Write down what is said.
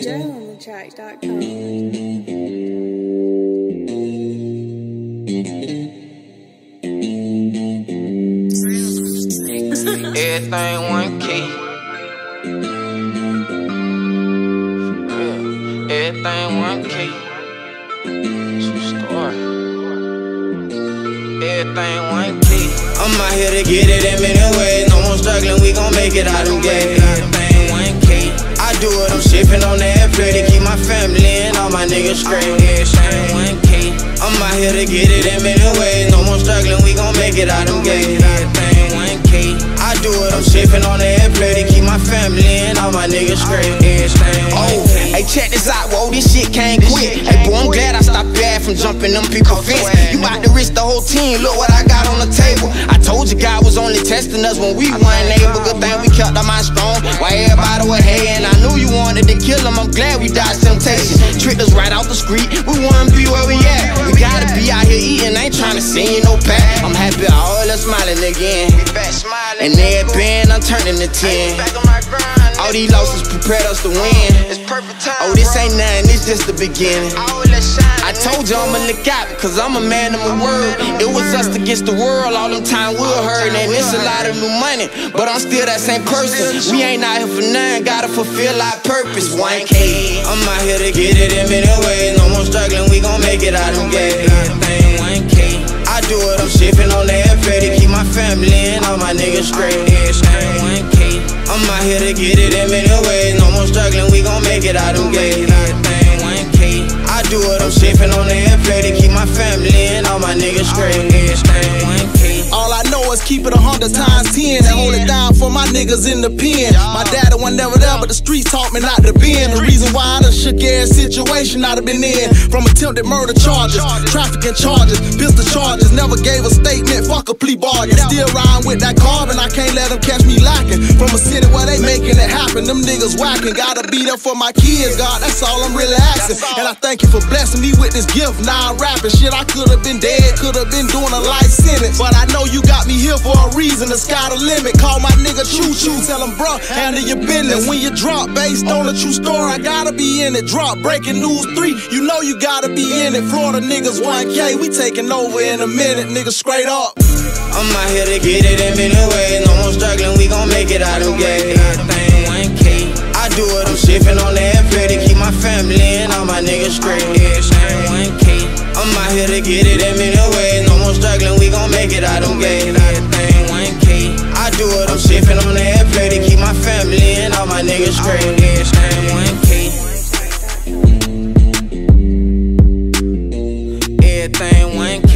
Everything 1K. Everything 1K. True story. Everything 1K. I'm out here to get it in many ways. No more struggling, we gon' make it out of gate. Shipping on that to keep my family and all my niggas straight. Everything 1K. I'm out here to get it in many ways. No more struggling, we gon' make it out of gate. Everything 1K. I do it, I'm shipping on the airplane to keep my family and all my niggas straight. Oh, hey, check this out, whoa, this shit can't quit. Hey, boy, I'm glad I stopped bad from jumping them people fence. You bout to risk the whole team, look what I got on the table. I told you God was only testing us when we weren't able. Good thing we kept our mind strong while everybody was hating. I knew you wanted to kill them, I'm glad we dodged temptation. Tricked us right off the street, we wanna be where we at. We gotta be out here eating, I ain't trying to see you no pack. I'm happy all us smiling again. And every band, I'm turning to 10. These losses prepared us to win. Oh, this ain't nothing, it's just the beginning. I told you I'ma look out, cause I'm a man of my word. It was us against the world, all them time we were hurting. And it's a lot of new money, but I'm still that same person. We ain't out here for nothing, gotta fulfill our purpose. 1K, I'm out here to get it in many ways. No more struggling, we gon' make it out of gate. Everything 1K. I do it, I'm shipping on the airfare to keep my family and all my niggas straight. Everything 1K. I'm out here to get it in many ways. No more struggling, we gon' make it out of gate. Everything 1K. I do it, I'm shipping on the airplane to keep my family and all my niggas straight. All I know is keep it a hundred times ten and hold it down for my niggas in the pen. My daddy was never there, but the streets taught me not to bend. The reason why I done shook ass situation I'd have been in. From attempted murder charges, trafficking charges, pistol charges. Never gave a statement, fuck a plea bargain. Still riding with that carbon, I can't let them catch me lacking. From a city where they making it happen, them niggas whacking. Gotta be there for my kids, God, that's all I'm really asking. And I thank you for blessing me with this gift. Now I'm rapping shit, I could've been dead, could've been doing a life sentence. But I know you got me here for a reason, the sky the limit. Call my nigga Choo Choo, tell him, bruh, handle your business. When you drop based on a true story, I gotta be in it. Drop breaking news three, you know you gotta be in it. Florida niggas 1K, we taking over in a minute, niggas straight up. I'm out here to get it in many ways. No more struggling, we gon' make it out of gate. Sipping on the play to keep my family and all my niggas straight. Yeah, same 1K. I'm out here to get it in many ways. No more struggling, we gon' make it out them gates. Everything 1K. I do it, I'm sipping on the play to keep my family and all my niggas straight. Yeah, same 1K. Everything 1K.